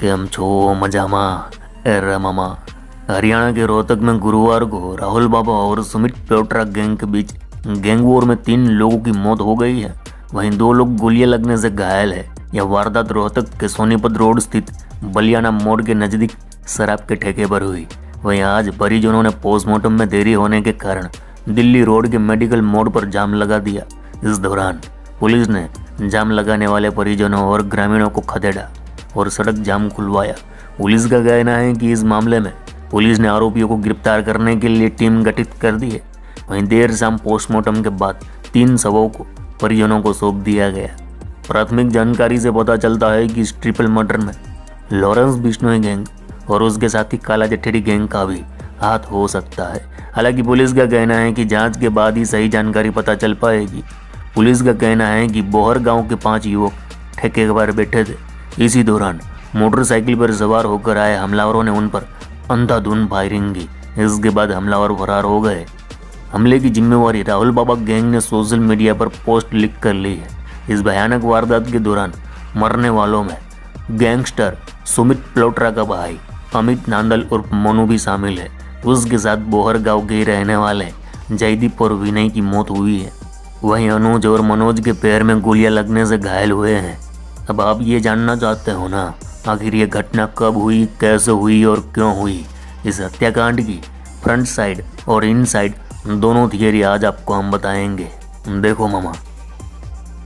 કેમ છો મજામાં ए रे मामा हरियाणा के रोहतक में गुरुवार को राहुल बाबा और सुमित पेट्रा गैंग के बीच गैंग वॉर में तीन लोगों की मौत हो गई है वहीं दो लोग गोलियां लगने से घायल है यह वारदात रोहतक के सोनीपत रोड स्थित बलियाना मोड़ के नजदीक शराब के ठेके पर हुई वहीं आज परिजनों ने पोस्टमार्टम में देरी होने के कारण दिल्ली रोड के मेडिकल मोड़ पर जाम लगा दिया इस दौरान पुलिस ने जाम लगाने वाले परिजनों और ग्रामीणों को खदेड़ा और सड़क जाम खुलवाया। पुलिस का कहना है कि इस मामले में पुलिस ने आरोपियों को गिरफ़्तार करने के लिए टीम गठित कर दी है। वहीं देर शाम पोस्टमार्टम के बाद तीन शवों को परिजनों को सौंप दिया गया। प्राथमिक जानकारी से पता चलता है कि इस ट्रिपल मर्डर में लॉरेंस बिश्नोई गैंग और उसके साथी काला जठेरी गैंग का भी हाथ हो सकता है। हालाँकि पुलिस का कहना है कि जाँच के बाद ही सही जानकारी पता चल पाएगी। पुलिस का कहना है कि बोहर गाँव के पाँच युवक ठेके पर बैठे थे। इसी दौरान मोटरसाइकिल पर सवार होकर आए हमलावरों ने उन पर अंधाधुन फायरिंग की इसके बाद हमलावर फरार हो गए। हमले की जिम्मेवारी राहुल बाबा गैंग ने सोशल मीडिया पर पोस्ट लिख कर ली है। इस भयानक वारदात के दौरान मरने वालों में गैंगस्टर सुमित प्लोट्रा का भाई, अमित नांदल और मोनू भी शामिल है। उसके साथ बोहर गाँव के रहने वाले जयदीप और विनय की मौत हुई है। वहीं अनुज और मनोज के पैर में गोलियाँ लगने से घायल हुए हैं। अब आप ये जानना चाहते हो ना, आखिर ये घटना कब हुई, कैसे हुई और क्यों हुई? इस हत्याकांड की फ्रंट साइड और इन साइड दोनों थियरी आज आपको हम बताएँगे। देखो मामा,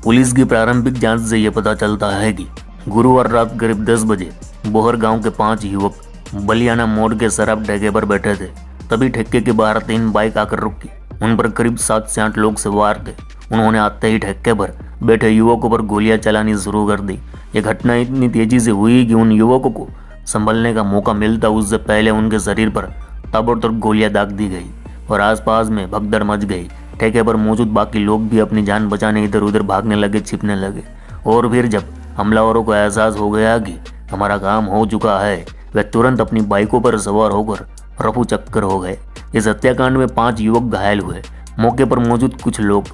पुलिस की प्रारंभिक जाँच से यह पता चलता है कि गुरुवार रात करीब 10 बजे बोहर गाँव के पाँच युवक बलियाना मोड़ के शराब ठेके पर बैठे थे। तभी ठेके के बाहर तीन बाइक आकर रुकी। उन पर करीब सात से आठ लोग सवार थे। उन्होंने आते ही ठेके पर बैठे युवकों पर गोलियाँ चलानी शुरू कर दी। यह घटना इतनी तेज़ी से हुई कि उन युवकों को संभलने का मौका मिलता उससे पहले उनके शरीर पर ताबड़तोड़ गोलियाँ दाग दी गई और आसपास में भगदड़ मच गई। ठेके पर मौजूद बाकी लोग भी अपनी जान बचाने इधर उधर भागने लगे, छिपने लगे। और फिर जब हमलावरों को एहसास हो गया कि हमारा काम हो चुका है, वे तुरंत अपनी बाइकों पर सवार होकर रफू चक्कर हो गए। इस हत्याकांड में पाँच युवक घायल हुए। मौके पर मौजूद कुछ लोग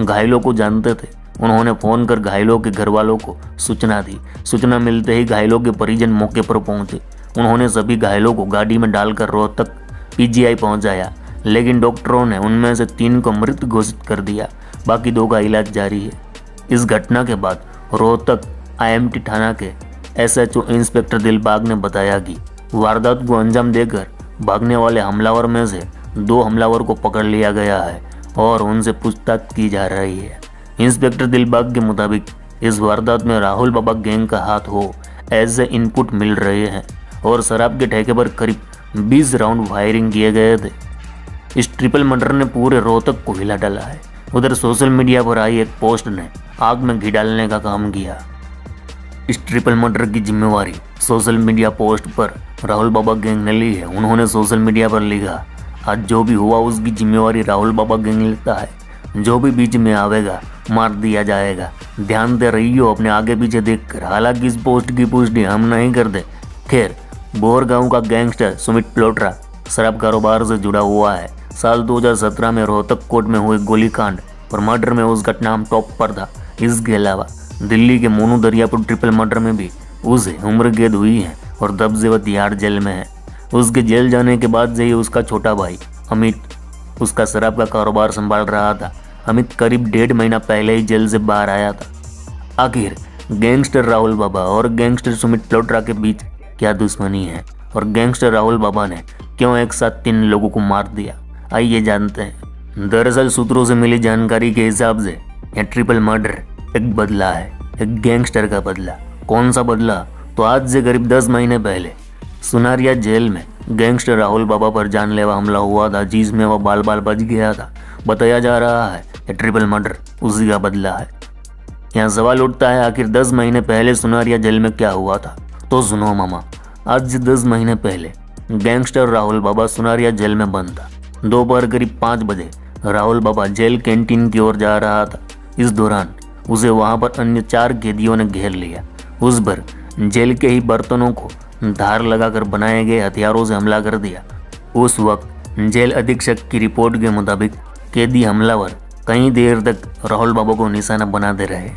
घायलों को जानते थे। उन्होंने फ़ोन कर घायलों के घर वालों को सूचना दी। सूचना मिलते ही घायलों के परिजन मौके पर पहुँचे। उन्होंने सभी घायलों को गाड़ी में डालकर रोहतक पीजीआई पहुँचाया, लेकिन डॉक्टरों ने उनमें से तीन को मृत घोषित कर दिया। बाकी दो का इलाज जारी है। इस घटना के बाद रोहतक आईएमटी थाना के एसएचओ इंस्पेक्टर दिलबाग ने बताया कि वारदात को अंजाम देकर भागने वाले हमलावर में से दो हमलावर को पकड़ लिया गया है और उनसे पूछताछ की जा रही है। इंस्पेक्टर दिलबाग के मुताबिक, इस वारदात में राहुल बाबा गैंग का हाथ हो एज ए इनपुट मिल रहे हैं, और शराब के ठेके पर करीब 20 राउंड फायरिंग किए गए थे। इस ट्रिपल मर्डर ने पूरे रोहतक को हिला डाला है। उधर सोशल मीडिया पर आई एक पोस्ट ने आग में घी डालने का काम किया। इस ट्रिपल मर्डर की जिम्मेवारी सोशल मीडिया पोस्ट पर राहुल बाबा गैंग ने ली है। उन्होंने सोशल मीडिया पर लिखा, आज जो भी हुआ, उसकी जिम्मेवारी राहुल बाबा गैंग लेता है। जो भी बीच में आवेगा, मार दिया जाएगा। ध्यान दे रहियो अपने आगे पीछे देखकर। हालाँकि इस पोस्ट की पुष्टि हम नहीं करते। खैर, बोर गाँव का गैंगस्टर सुमित प्लोट्रा शराब कारोबार से जुड़ा हुआ है। साल 2017 में रोहतक कोर्ट में हुए गोलीकांड और मर्डर में उस घटना हम टॉप पर था। इसके अलावा, दिल्ली के मोनू दरियापुर ट्रिपल मर्डर में भी उसे उम्र कैद हुई है और दब व तिहाड़ जेल में है। उसके जेल जाने के बाद से ही उसका छोटा भाई, अमित उसका शराब का कारोबार संभाल रहा था। अमित करीब डेढ़ महीना पहले ही जेल से बाहर आया था। आखिर गैंगस्टर राहुल बाबा और गैंगस्टर सुमित प्लोट्रा के बीच क्या दुश्मनी है? और गैंगस्टर राहुल बाबा ने क्यों एक साथ तीन लोगों को मार दिया? आइए जानते हैं। दरअसल सूत्रों से मिली जानकारी के हिसाब से यह ट्रिपल मर्डर एक बदला है, एक गैंगस्टर का बदला। कौन सा बदला? तो आज से करीब दस महीने पहले सुनारिया जेल में गैंगस्टर राहुल बाबा पर जानलेवा हमला हुआ था। जिसमें वह बाल बाल बच गया था। बताया जा रहा है कि ट्रिपल मर्डर उसी का बदला है। यहाँ सवाल उठता है, आखिर दस महीने पहले सुनारिया जेल में क्या हुआ था? तो सुनो मामा, आज दस महीने पहले गैंगस्टर राहुल बाबा सुनारिया जेल में बंद था। दोपहर करीब पाँच बजे राहुल बाबा जेल कैंटीन की ओर जा रहा था। इस दौरान उसे वहाँ पर अन्य चार कैदियों ने घेर लिया। उस पर जेल के ही बर्तनों को धार लगाकर बनाए गए हथियारों से हमला कर दिया। उस वक्त, जेल अधीक्षक की रिपोर्ट के मुताबिक, कैदी हमलावर कई देर तक राहुल बाबू को निशाना बनाते रहे।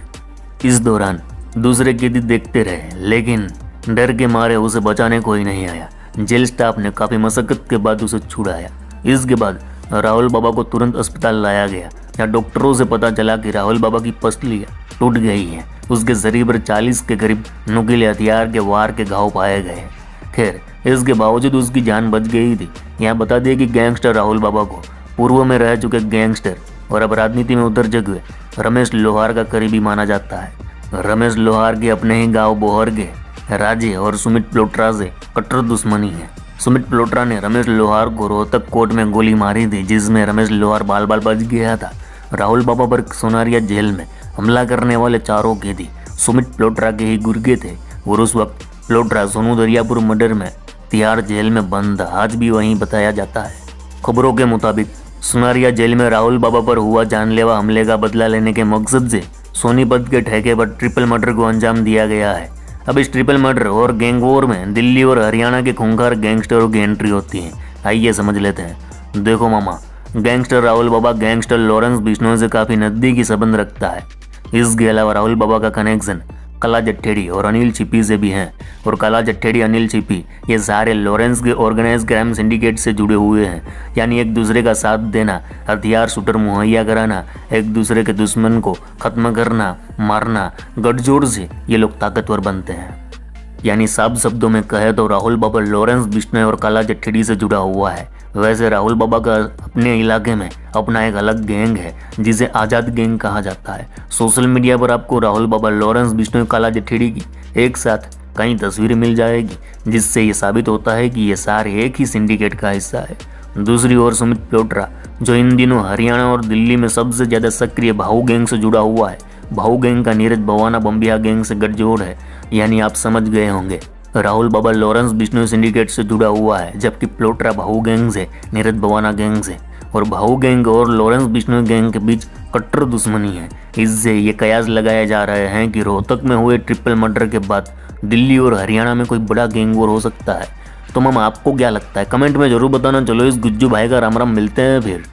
इस दौरान दूसरे कैदी देखते रहे, लेकिन डर के मारे उसे बचाने कोई नहीं आया। जेल स्टाफ ने काफ़ी मशक्कत के बाद उसे छुड़ाया। इसके बाद राहुल बाबा को तुरंत अस्पताल लाया गया। यहाँ डॉक्टरों से पता चला कि राहुल बाबा की पसलियाँ टूट गई हैं। उसके पर चालीस के करीब नुकीले हथियार के वार के घाव पाए गए हैं। खैर, इसके बावजूद उसकी जान बच गई थी। यहाँ बता दिए कि गैंगस्टर राहुल बाबा को पूर्व में रह चुके गैंगस्टर और अब राजनीति में उतर जगह रमेश लोहार का करीबी माना जाता है। रमेश लोहार के अपने ही गाँव बोहर के राजे और सुमित प्लोट्रा से कट्टर दुश्मनी है। सुमित प्लोट्रा ने रमेश लोहार को रोहतक कोर्ट में गोली मारी थी, जिसमें रमेश लोहार बाल बाल बच गया था। राहुल बाबा पर सोनारिया जेल में हमला करने वाले चारों कैदी सुमित प्लोट्रा के ही गुर्गे थे। और उस वक्त प्लोट्रा सोनू दरियापुर मर्डर में तिहाड़ जेल में बंद, आज भी वहीं बताया जाता है। खबरों के मुताबिक, सुनारिया जेल में राहुल बाबा पर हुआ जानलेवा हमले का बदला लेने के मकसद से सोनीपत के ठेके पर ट्रिपल मर्डर को अंजाम दिया गया है। अब इस ट्रिपल मर्डर और गैंग वॉर में दिल्ली और हरियाणा के खूंखार गैंगस्टरों की एंट्री होती है। आइए समझ लेते हैं। देखो मामा gangster Rahul Baba gangster Lawrence Bishnoi से काफ़ी नज़दीकी संबंध रखता है। इसके अलावा राहुल बाबा का कनेक्शन कला जट्ठेड़ी और अनिल छिपी से भी हैं। और कला जट्ठेड़ी अनिल छिपी ये सारे लॉरेंस के ऑर्गेनाइज क्राइम सिंडिकेट से जुड़े हुए हैं। यानी एक दूसरे का साथ देना, हथियार शूटर मुहैया कराना, एक दूसरे के दुश्मन को खत्म करना, मारना, गठजोड़ से ये लोग ताकतवर बनते हैं। यानी साफ़ शब्दों में कहे तो राहुल बाबा लॉरेंस बिश्नोई और काला जट्ठेड़ी से जुड़ा हुआ है। वैसे राहुल बाबा का अपने इलाके में अपना एक अलग गैंग है, जिसे आज़ाद गैंग कहा जाता है। सोशल मीडिया पर आपको राहुल बाबा, लॉरेंस बिश्नोई, काला जठेड़ी की एक साथ कई तस्वीरें मिल जाएगी, जिससे ये साबित होता है कि ये सारे एक ही सिंडिकेट का हिस्सा है। दूसरी ओर सुमित प्योट्रा, जो इन दिनों हरियाणा और दिल्ली में सबसे ज़्यादा सक्रिय भाऊ गैंग से जुड़ा हुआ है। भाऊ गैंग का नीरज भवाना बम्बिया गैंग से गठजोड़ है, यानी आप समझ गए होंगे। राहुल बाबा लॉरेंस बिश्नोई सिंडिकेट से जुड़ा हुआ है, जबकि प्लोट्रा भाऊ गैंग से नीरज भवाना गैंग से और भाऊ गैंग और लॉरेंस बिश्नोई गैंग के बीच कट्टर दुश्मनी है। इससे ये कयास लगाए जा रहे हैं कि रोहतक में हुए ट्रिपल मर्डर के बाद दिल्ली और हरियाणा में कोई बड़ा गैंग वॉर हो सकता है। तो मम, आपको क्या लगता है? कमेंट में ज़रूर बताना। चलो, इस गुज्जू भाई का राम राम, मिलते हैं फिर।